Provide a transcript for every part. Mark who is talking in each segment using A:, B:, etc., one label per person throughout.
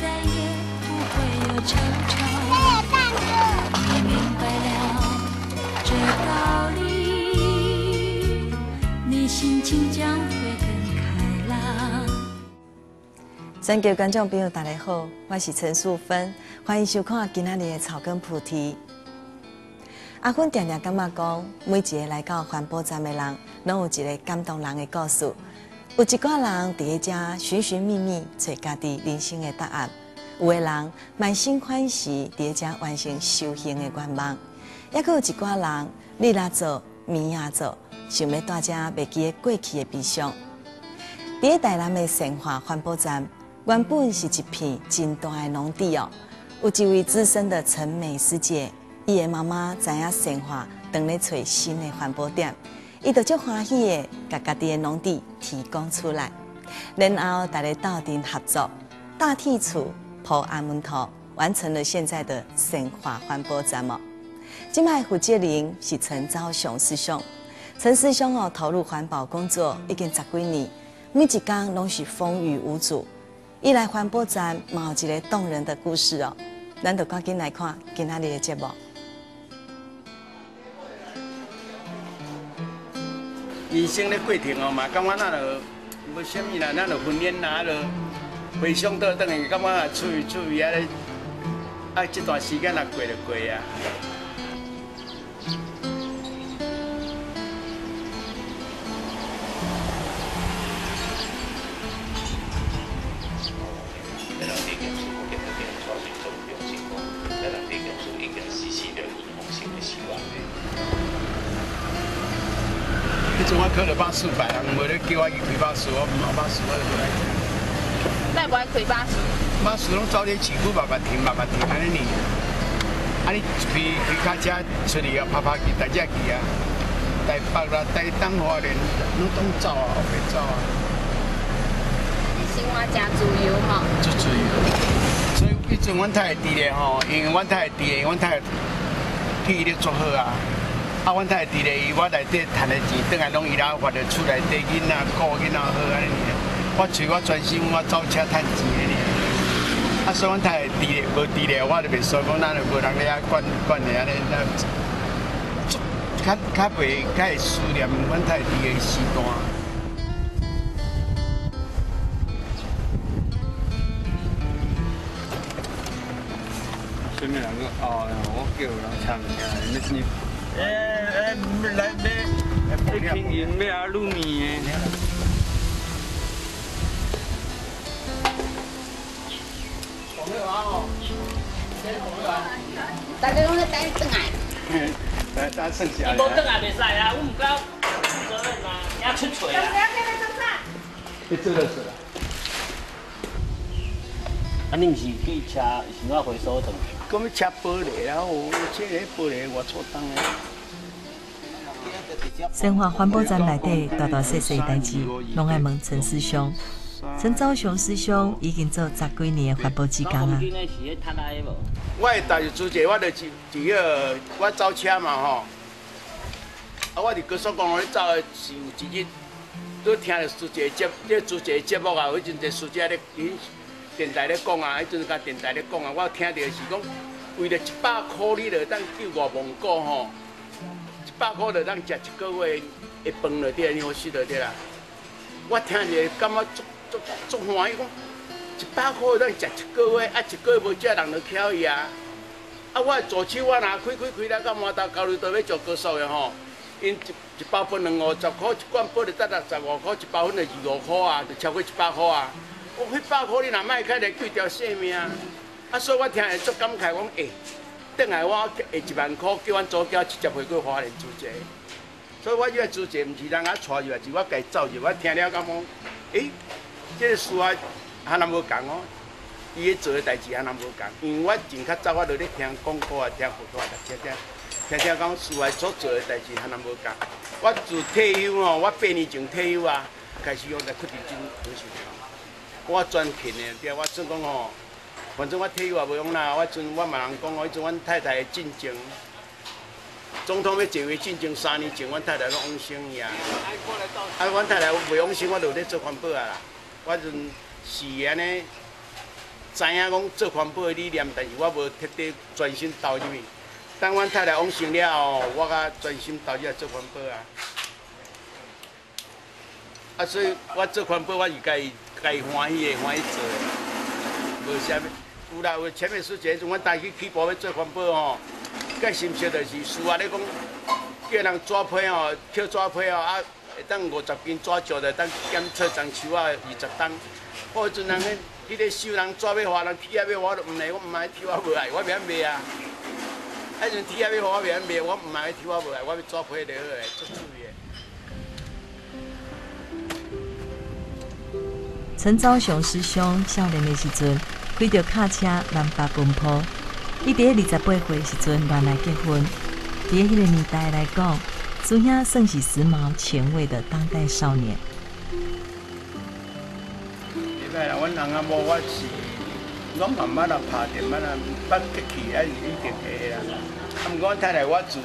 A: 再也不会有惆怅。你明白了这道理，你心情将会更开朗。
B: 全球观众朋友，大家好，我是陈素芬，欢迎收看今仔日的草根菩提。阿芬常常感觉讲，每一个来到环保站的人，拢有一个感动人的故事。有一寡人伫遮寻寻觅觅，找家己人生的答案；有诶人满心欢喜，伫遮完成修行的愿望；也佫有一寡人日啊做，暝也做，想要带遮袂记诶过去诶悲伤。伫台南的神华环保站，原本是一片真大的农地哦。有一位资深的陈美师姐。伊的妈妈知影生活，当咧找新的环保点，伊就足欢喜的，甲家己的农地提供出来，然后大家斗阵合作，大替厝铺安门土，完成了现在的生活环保站哦。今麦负责人是陈昭雄师兄，陈师兄哦投入环保工作已经十几年，每一天拢是风雨无阻。伊来环保站，嘛有一个动人的故事哦，咱就赶紧来看今仔日的节目。
C: 人生的过程哦嘛，感觉咱就无啥物啦，咱就训练啦，就回想倒等于感觉处于处于啊咧，啊这段时间也过就过啊。我开了八四百，人无咧叫我去开八十，我唔好八十，我就来。
D: 那不爱开八十？
C: 八十拢早点起步，慢慢停，慢慢停，安尼呢？啊，你开开卡车出去啊，拍拍去，大家去啊，台北啦，台东华连，拢总走啊，后边走啊。
D: 你生活加自由嘛？
C: 就自由。所以以前阮太低咧吼，因为阮太低，阮太体力足好啊。啊，阮太伫咧，我内底赚的钱，等下拢伊拉发着厝内底囡仔、顾囡仔好安尼。我找我专心，我走车赚钱的。啊，所以阮太伫咧，无伫咧，我就袂说讲，咱就无人咧遐管管咧安尼。较较袂较会思念阮太伫的时段。
E: 什么人个？哦，我叫人唱下，你是？诶诶，来买一瓶饮料阿米诶。
C: 红梅花哦，先红梅花。
D: 大家拢在等等来。
C: 来，咱剩下。
F: 你无等也袂使啊，我唔够责任嘛，要出锤啊。
C: 你做了是啦。
F: 啊，你毋是去车是我回收桶？
C: 咁要车玻璃啊，我车个玻璃我错当诶。
B: 生活环保站内底大大小小代志，拢爱问陈师兄。陈昭雄师兄已经做十几年的环保职工啊。
C: 我係大主席，我就是第二，我走车嘛吼。啊，我伫高速公路咧走的是有一日，都听着主席节，这主席节目啊，迄阵在书记咧，电台咧讲啊，迄阵甲电台咧讲啊，我听着是讲，为了一百块，你就当救五万个吼。一百块就当食一个月的饭了，对，好死了，对啦。我听着感觉足足足欢喜，讲一百块当食一个月，啊，一个月无食人就巧伊啊。啊，我左手我若开开开了到满到交流道要做高速的吼，因一一包分两五十块，一罐玻璃得六十五块，一包分就二五块啊，就超过一百块啊。我迄百块你若卖开来几条性命，啊，所以我听会足感慨，讲诶。等下我下一万块叫阮祖家直接回去花莲租借，所以我这个租借毋是人家带入来，是我家走入。我听了讲讲，诶，这个事啊，还那无共哦，伊咧做的代志还那无共。因为我前较早我就咧听广告啊，听辅导啊，听听听听讲事啊所做的代志还那无共。我自退休哦，我八年前退休啊，开始用在苦地真很少。我专勤的，对我算讲吼。反正我退休也无用啦，我阵我嘛人讲哦，迄阵阮太太进京，总统要坐位进京三年前，阮太太拢往生去啊。啊，阮太太袂往生，我就咧做环保啊啦。我阵是安尼，知影讲做环保的理念，但是我无彻底专心投入去。等阮太太往生了后，我甲专心投入来做环保啊。啊，所以我做环保，我是家己家己欢喜的，欢喜做的，无啥物。有啦，有前面说这阵，阮带去起步要做环保吼，个心情就是需要你讲叫人抓批吼，捡抓批吼，啊，会当五十斤抓石的，当检测樟树啊二十担。或阵人个迄个收人抓要花人铁啊要花，我毋来，我毋爱铁我无爱，我袂晓卖啊。迄阵铁啊要花我袂晓卖，我毋爱铁我无爱，我要抓批就好诶，做注意。
B: 陈昭雄师兄少年的时阵，开着卡车南北奔波。伊伫二十八岁时阵乱来结婚。伫迄个年代来讲，朱兄算是时髦前卫的当代少年。
C: 袂歹啦，阮人啊无我是，我慢慢啊拍电，慢啊捌激气，还是一定会啦。啊，毋过阮太太我自，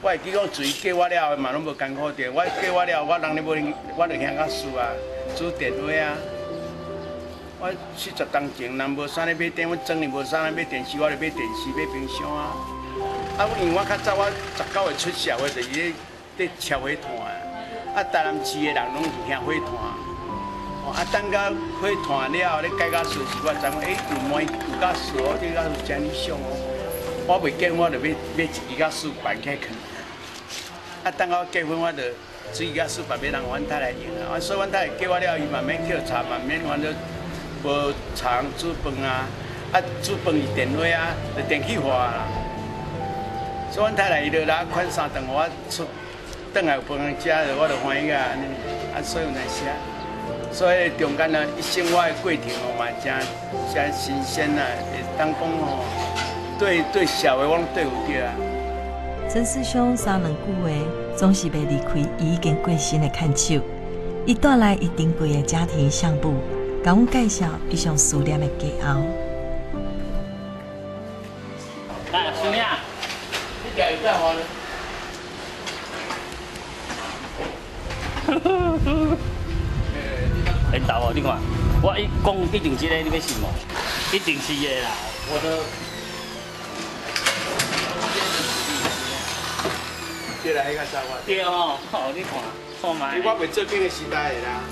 C: 我会记讲自伊嫁我了后嘛拢无艰苦着。我嫁我了，我人咧买，我着乡较输啊，煮电话啊。我四十当前，人无啥咧买电，阮装年无啥咧买电视，我着买电视、买冰箱啊。啊，因为我较早我十九岁出社会，就是咧咧烧火炭啊。啊，台南市的人拢是听火炭。啊，等到火炭了后，咧解甲事是我知影，哎，有满有甲事哦，这甲是真理想哦。我未结婚，我就买买一支甲树办起去。啊，等到结婚，我就水甲树办要人阮太太用啊。啊，所以阮太太叫我了，伊慢慢捡茶，慢慢反正无茶煮饭啊，啊煮饭是电话啊，就电气化啦。所以阮太太伊着来款三顿，我出顿来有饭食，我着欢喜啊，安尼。啊，所以有来写。所以中间呢，一生活的过程哦嘛，真真新鲜啊！会当讲吼，对对社会我拢对有着啊。
B: 陈师兄三两句话，总是袂离开伊已经过身的牵手。伊带来伊珍贵的家庭相簿，甲阮介绍伊上思念的家后。
F: 来，兄弟，
C: 你家有在好呢？
F: 领导哦，你看，我一讲一定是个，你要信无？一定是的啦，我都。
C: 对啦，迄个啥话？
F: 对哦，哦，你看，看嘛。
C: 我未做兵的时代的啦。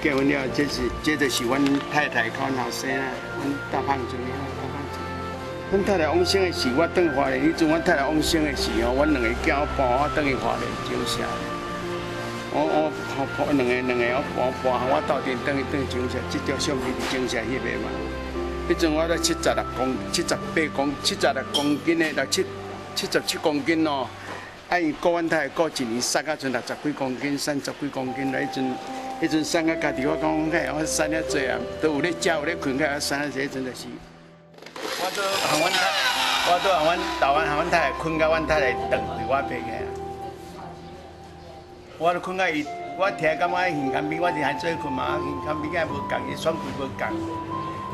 C: 结婚了，这是这就是阮太太看后生啊，阮大胖子啊，大胖子。阮太太往生的时，我等华莲。迄阵阮太太往生的时哦，阮两个囝搬我等于华莲照相。我我抱抱两个两个我搬搬我斗阵等于等于照相，这条相片是照相翕的嘛。迄阵我咧七十六公七十八公七十六公斤的六七七十七公斤哦。啊，伊过阮太太过一年，瘦到剩六十几公斤，三十几公斤啦。迄阵，迄阵瘦到家己我讲，嘿，我瘦了济啊，都有咧食，有咧困，个瘦了济，真的是。我都向阮太，我都向阮台湾向阮太太困，到阮太太顿对我爬起啊。我都困到伊，我听感觉耳康比，我是还做困嘛，耳康比个无共，伊喘气无共，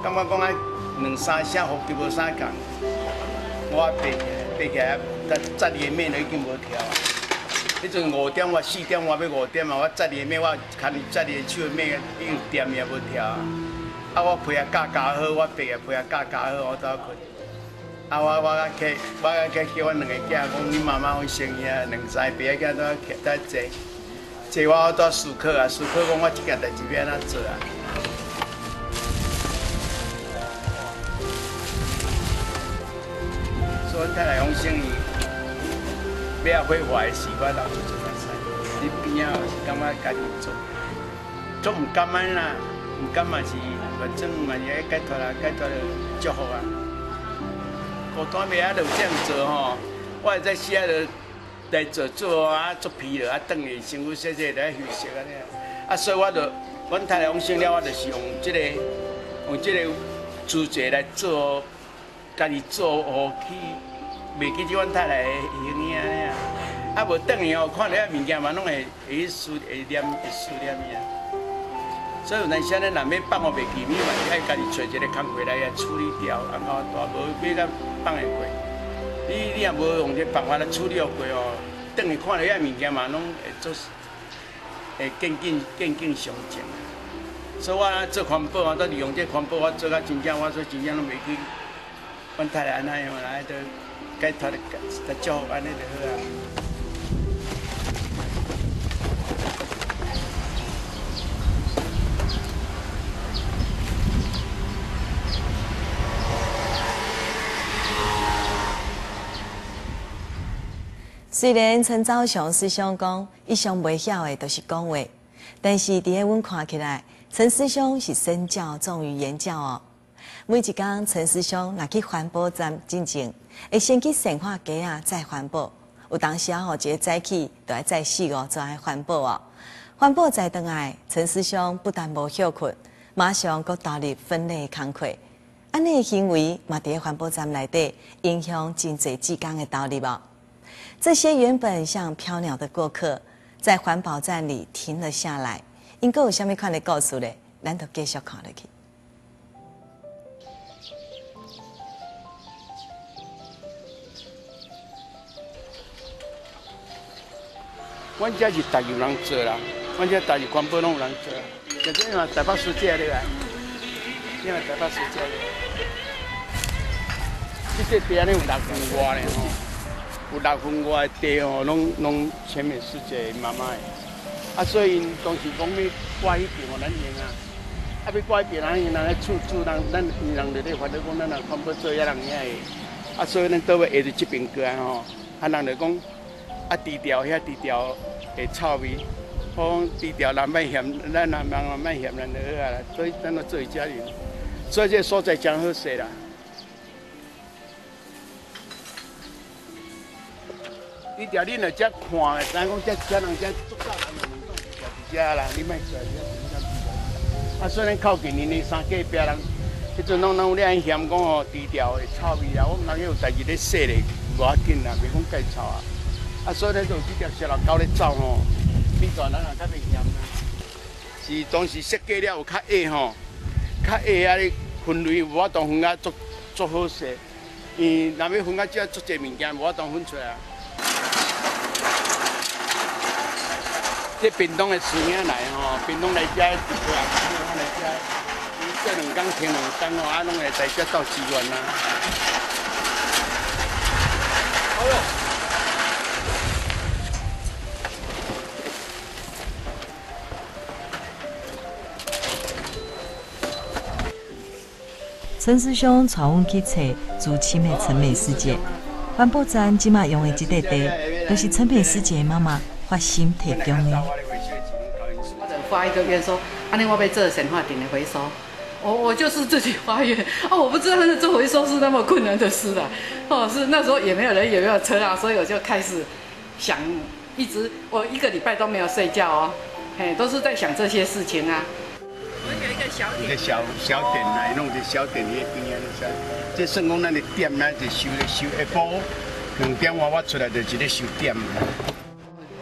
C: 感觉讲啊两三声呼吸无啥共，我爬起来。爬起来，十十二个面都已经无跳啊！迄阵五点我四点我要五点嘛，我十二个面我看十二个手的面已经点也无跳啊！啊，我配合教教好，我爬啊配合教教好，我倒困。啊，我我啊去，我啊去叫阮两个囝讲，你妈妈会生意啊，两三个囝都徛在坐，坐我倒思考啊，思考讲我即件代志要安怎做啊？阮太太讲生意，要会坏事，我老是做啥事。你边仔是感觉家己做，做唔甘安啦，唔甘嘛是反正嘛是解脱啦，解脱就祝福啊。孤单袂晓就这样做吼，我会在时啊就来做做啊，做疲了啊，等于辛苦歇歇来休息啊咧。啊，所以我就阮太太讲生了，我就是用即个用即个资质来做。家己做好去，袂记即阮太太的形影啊！啊无等于哦，看到遐物件嘛，拢会会思会念会思念伊啊。所以有阵时咧，若要放互袂记咪嘛，爱家己找一个工课来处理掉，啊后大无要甲放会过。你你若无用这办法来处理过哦，等于看到遐物件嘛，拢会做会渐渐渐渐上进。所以我做环保啊，都利用这环保，我做到真正，我说真正拢袂去，阮太太安尼样来，都解脱的，来祝福安尼就好啊。
B: 虽然陈昭雄师兄讲，一向袂晓的都是讲话，但是伫下阮看起来，陈师兄是身教重于言教哦。每一天，陈师兄若去环保站进前，会先去生化鸡啊，再环保。有当时啊，吼，一个早起都要再四五做来环保哦。环保再倒来，陈师兄不但无休困，马上搁投入分类工课。安尼行为嘛，伫环保站内底影响真济职工的道理无？这些原本像飘鸟的过客，在环保站里停了下来。应该有虾米款的故事咧？咱都继续看落去。
C: 阮家是大有人做啦，阮家大有环保拢有人做。现在嘛，台北市界的啦，因为台北市界的，这些边咧有六分外咧吼。有六分外地哦，拢拢前面世界慢慢的，啊，所以当时讲要挂迄边哦，咱用啊，啊，要挂迄边咱用，人咧厝厝人，咱人咧咧，反正讲咱若看不做遐人遐个，啊，所以咱倒要下伫这边过来吼，啊，人就讲啊，低调遐低调的臭味，讲低调人卖嫌，咱人人卖嫌咱就好啊，所以咱要做一家人，所以这所在真好势啦。你条恁来遮看，咱讲遮遮人遮足够人能讲住遮啦，你莫出来啊，虽然靠近恁的三隔壁人，迄阵拢拢有咧嫌讲哦低调的臭味啊，我们人有代志咧说咧，无要紧啦，袂讲介臭啊。啊，所以咧就几条小路狗咧走吼，比大人也较袂嫌啦。是当时设计了有较矮吼，较矮啊咧分类无法当分啊足足好势，伊若要分啊遮足济物件无法当分出来啊。这屏东的师兄来吼，屏东来遮，一个人来遮，伊这两工停两工吼，啊，拢会在遮到支援啦。好哟。
B: 陈师兄带阮去找竹青的陈美师姐，环保站即马用的这块地，都是陈美师姐妈妈。发心提供的。
G: 我者发一个愿说，安尼我要做神话顶的回收，我我就是自己发愿。啊，我不知道做回收是那么困难的事啊。哦，是那时候也没有人，也没有车啊，所以我就开始想，一直我一个礼拜都没有睡觉哦，嘿，都是在想这些事情啊。一个小点，个小
C: 小点来弄的小点的边啊，啥这算讲咱的店呢，就收咧收一包，两点我我出来就一个收店。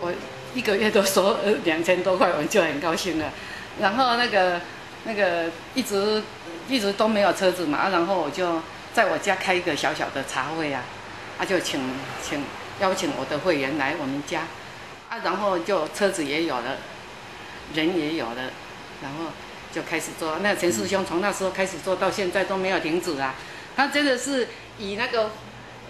G: 我一个月都收两千多块，我就很高兴了。然后那个那个一直一直都没有车子嘛，然后我就在我家开一个小小的茶会啊，啊就请请邀请我的会员来我们家，啊然后就车子也有了，人也有了，然后就开始做。那陈师兄从那时候开始做到现在都没有停止啊，他真的是以那个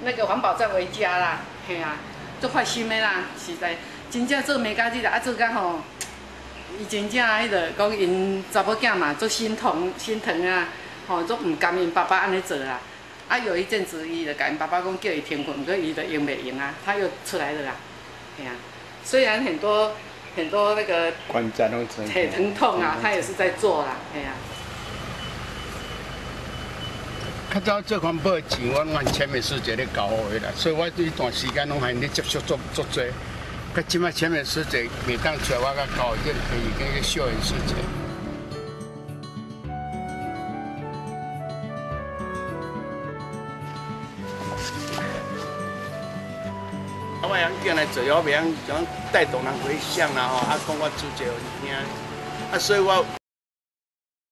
G: 那个环保站为家啦，嘿啊，做发心的啦，实在。真正做美家子的啊，做甲吼，伊真正迄个讲因查某囝嘛，做心疼心疼啊，吼，做唔甘因爸爸安尼做啦。啊，有一阵子伊就甲因爸爸讲叫伊停困，可伊就用袂用啊，他又出来了啦，嘿啊。虽然很多很多那个
C: 关节拢
G: 很疼痛啊，他也是在做啦，系啊。
C: 较早这款保的钱，我按前面是一个交好的啦，所以我这一段时间拢还咧接触做做做。佮即摆前面师姐每当出来，我甲搞一个可以跟一个秀恩师姐。我用进来做，我袂用讲带动人回想啦吼，啊讲我做这有听，啊所以我。